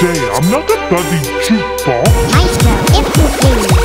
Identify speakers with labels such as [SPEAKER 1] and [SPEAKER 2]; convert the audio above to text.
[SPEAKER 1] day. I'm not a bloody jukebox.
[SPEAKER 2] Nice girl, if you please.